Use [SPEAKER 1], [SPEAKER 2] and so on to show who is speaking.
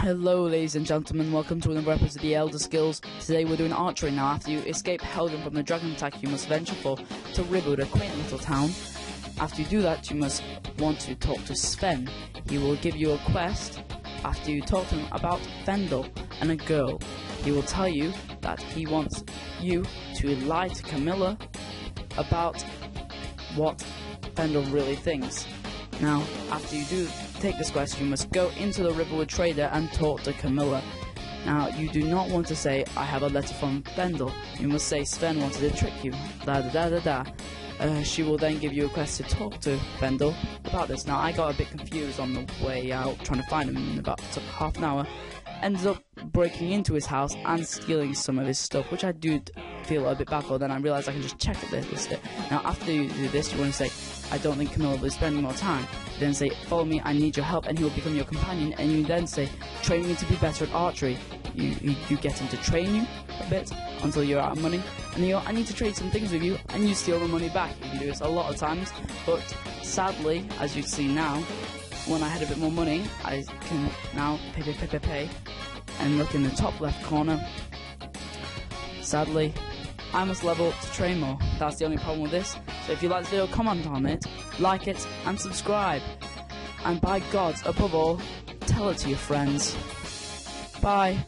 [SPEAKER 1] Hello, ladies and gentlemen. Welcome to another episode of the Elder Skills. Today we're doing archery. Now, after you escape Helgen from the dragon attack, you must venture forth to Riverwood, a quaint little town. After you do that, you must want to talk to Sven. He will give you a quest after you talk to him about Faendal and a girl. He will tell you that he wants you to lie to Camilla about what Faendal really thinks. Now, after you do take this quest, you must go into the Riverwood Trader and talk to Camilla. Now, you do not want to say, I have a letter from Faendal. You must say, Sven wanted to trick you. Da da da da da. Uh, she will then give you a quest to talk to Faendal about this. Now, I got a bit confused on the way out, trying to find him in about took half an hour. Ended up breaking into his house and stealing some of his stuff, which I do feel a bit bad for. Then I realized I can just check the list. Now, after you do this, you want to say, I don't think Camilla will be spending more time. Then say, follow me, I need your help, and he will become your companion. And you then say, train me to be better at archery. You, you, you get him to train you a bit until you're out of money. And you go, I need to trade some things with you, and you steal the money back. You can do this a lot of times, but sadly, as you see now, when I had a bit more money, I can now pay, pay, pay, pay, pay, and look in the top left corner. Sadly, I must level up to train more. That's the only problem with this. So if you like this video, comment on it, like it, and subscribe. And by God, above all, tell it to your friends. Bye.